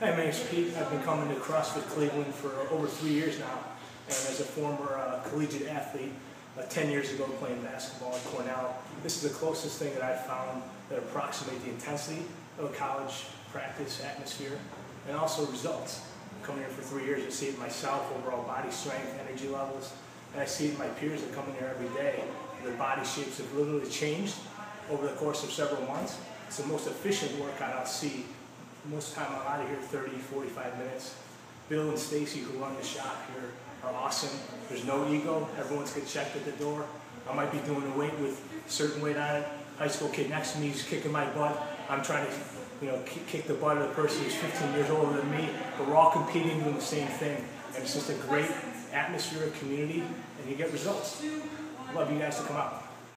Hi, my name's Pete. I've been coming to CrossFit Cleveland for over three years now. And as a former uh, collegiate athlete, uh, 10 years ago playing basketball at Cornell, this is the closest thing that I've found that approximate the intensity of a college practice atmosphere and also results. Coming here for three years, I see it myself, overall body strength, energy levels, and I see it my peers that come in here every day. Their body shapes have literally changed over the course of several months. It's the most efficient workout I'll see. Most of the time I'm out of here 30, 45 minutes. Bill and Stacy who run the shop here are awesome. There's no ego. Everyone's get checked at the door. I might be doing a weight with certain weight on it. High school kid next to me is kicking my butt. I'm trying to, you know, kick the butt of the person who's 15 years older than me. But we're all competing doing the same thing. And it's just a great atmosphere of community, and you get results. Love you guys to come out.